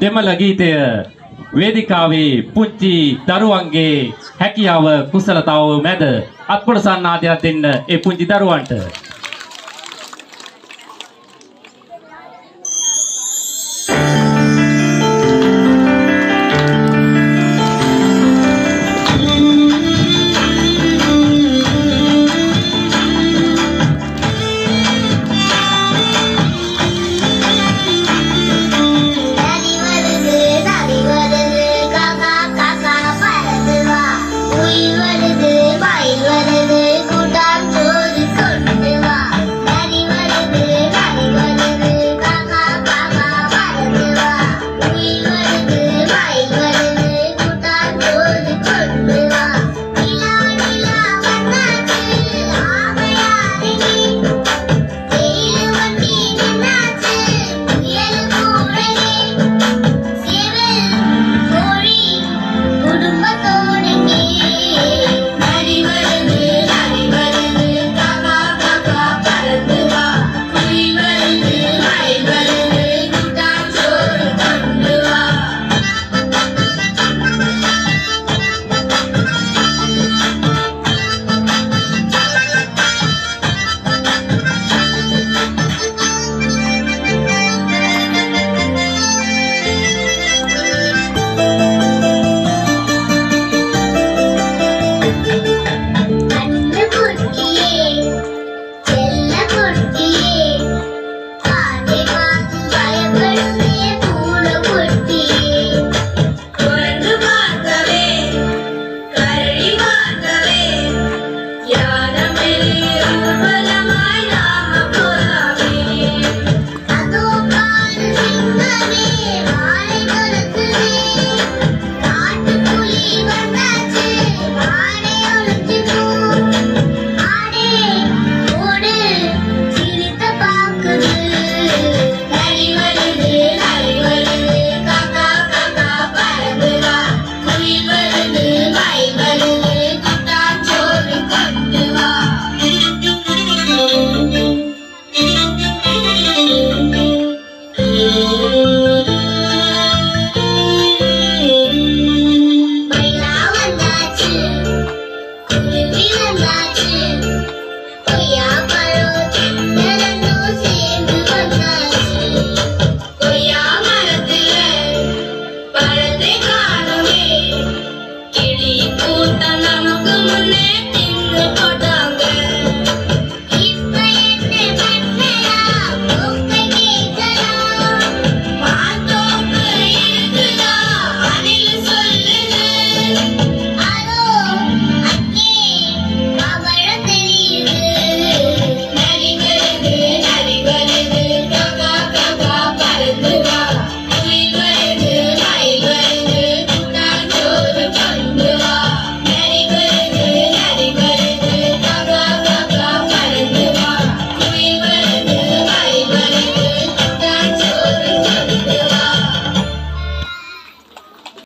දෙමළ ගීතය වේදිකාවේ පුංචි දරුවන්ගේ හැකියාව කුසලතාව මැද අත්පොඩ සන්නාදයක් දෙන්න ඒ පුංචි දරුවන්ට. या